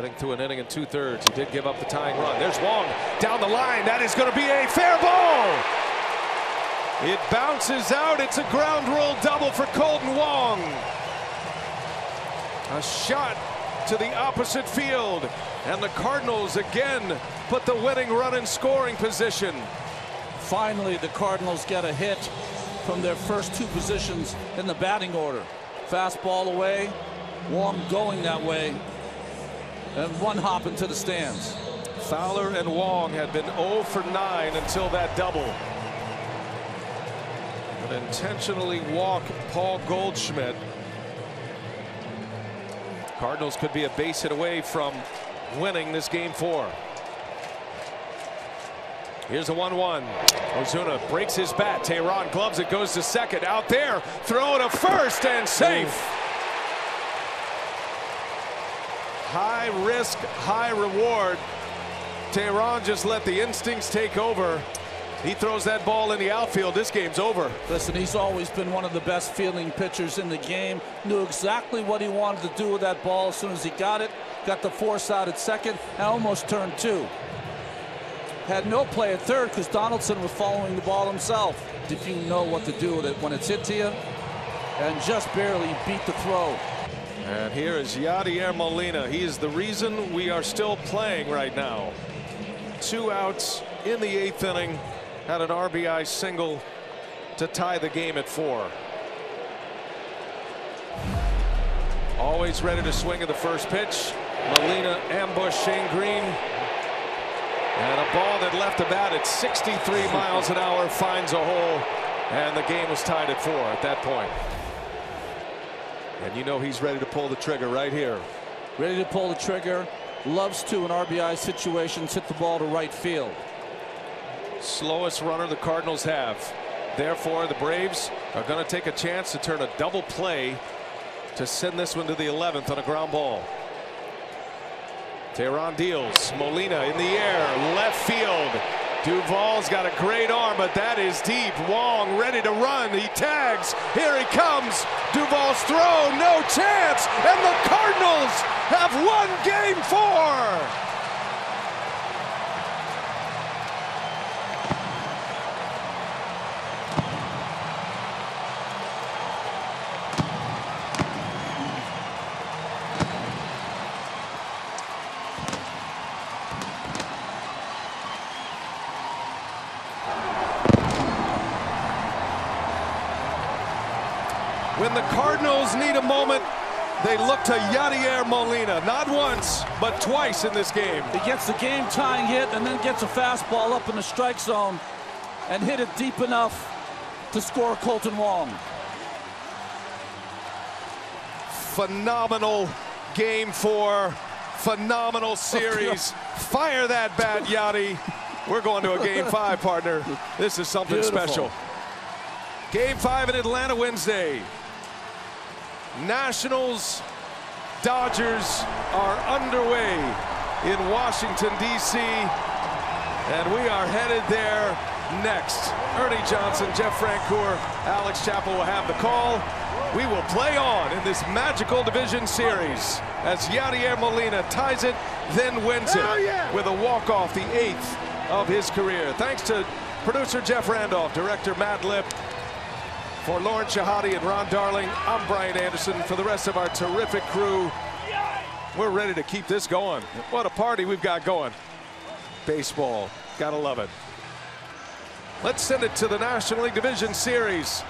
Getting through an inning and two thirds. He did give up the tying run. There's Wong down the line. That is going to be a fair ball. It bounces out. It's a ground rule double for Kolten Wong. A shot to the opposite field. And the Cardinals again put the winning run in scoring position. Finally, the Cardinals get a hit from their first two positions in the batting order. Fastball away, Wong going that way, and one hop into the stands. Fowler and Wong had been 0 for 9 until that double. Intentionally walk Paul Goldschmidt. Cardinals could be a base hit away from winning this game four. Here's a 1-1. Ozuna breaks his bat. Teheran gloves it, goes to second. Out there, throw to first and safe. High risk, high reward. Teheran just let the instincts take over. He throws that ball in the outfield. This game's over. Listen, he's always been one of the best fielding pitchers in the game. Knew exactly what he wanted to do with that ball as soon as he got it. Got the force out at second and almost turned two. Had no play at third because Donaldson was following the ball himself. Did you know what to do with it when it's hit to you? And just barely beat the throw. And here is Yadier Molina. He is the reason we are still playing right now. Two outs in the eighth inning. Had an RBI single to tie the game at four. Always ready to swing at the first pitch. Molina ambush Shane Greene. And a ball that left the bat at 63 miles an hour finds a hole. And the game was tied at four at that point. And you know he's ready to pull the trigger right here. Ready to pull the trigger. Loves to in RBI situations hit the ball to right field. Slowest runner the Cardinals have. Therefore, the Braves are going to take a chance to turn a double play to send this one to the 11th on a ground ball. Teheran deals. Molina in the air. Left field. Duvall's got a great arm, but that is deep. Wong ready to run. He tags. Here he comes. Duvall's throw. No chance. And the Cardinals have won game four. When the Cardinals need a moment, they look to Yadier Molina. Not once, but twice in this game. He gets the game tying hit and then gets a fastball up in the strike zone and hit it deep enough to score Kolten Wong. Phenomenal game four. Phenomenal oh, series. Fire that bat, Yadi. We're going to a game five, partner. This is something Beautiful. special. Game five in Atlanta Wednesday. Nationals Dodgers are underway in Washington, D.C. And we are headed there next. Ernie Johnson, Jeff Francoeur, Alex Chappell will have the call. We will play on in this magical division series as Yadier Molina ties it, then wins it with a walk-off, the eighth of his career. Thanks to producer Jeff Randolph, director Matt Lip, for Lauren Shehadi and Ron Darling, I'm Brian Anderson. For the rest of our terrific crew, we're ready to keep this going. What a party we've got going. Baseball, gotta love it. Let's send it to the National League Division Series.